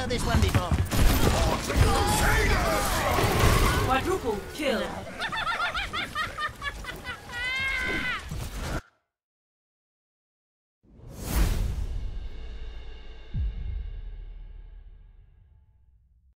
heard this one before. Quadruple kill.